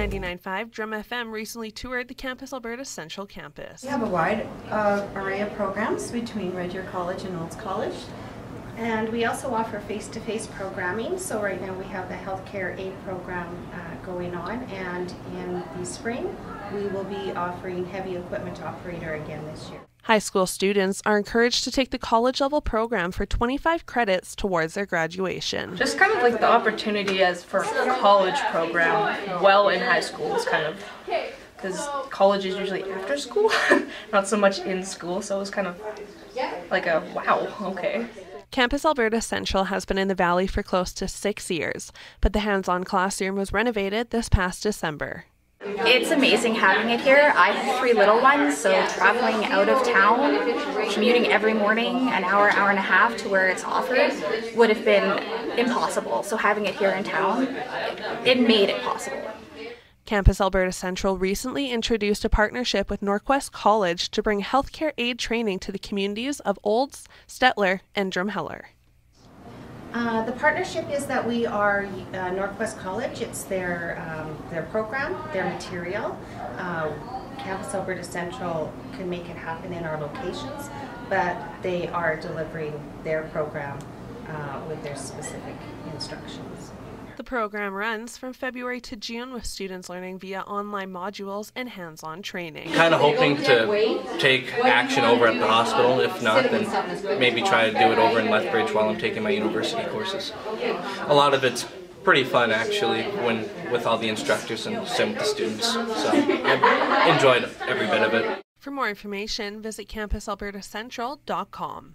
99.5 Drum FM recently toured the Campus Alberta Central campus. We have a wide uh, array of programs between Red Deer College and Olds College. And we also offer face-to-face programming. So right now we have the healthcare aid program uh, going on, and in the spring we will be offering heavy equipment operator again this year. High school students are encouraged to take the college level program for 25 credits towards their graduation. Just kind of like the opportunity as for a college program well in high school is kind of because college is usually after school, not so much in school, so it was kind of like a wow, okay. Campus Alberta Central has been in the Valley for close to six years, but the hands on classroom was renovated this past December. It's amazing having it here. I have three little ones, so traveling out of town, commuting every morning, an hour, hour and a half to where it's offered would have been impossible. So having it here in town, it made it possible. Campus Alberta Central recently introduced a partnership with Norquest College to bring healthcare aid training to the communities of Olds, Stettler, and Drumheller. Uh, the partnership is that we are uh, Norquest College. It's their um, their program, their material. Uh, Campus Alberta Central can make it happen in our locations, but they are delivering their program uh, with their specific instructions. The program runs from February to June with students learning via online modules and hands on training. Kind of hoping to take action over at the hospital. If not, then maybe try to do it over in Lethbridge while I'm taking my university courses. A lot of it's pretty fun actually when with all the instructors and same with the students. So I enjoyed every bit of it. For more information, visit campusalbertacentral.com.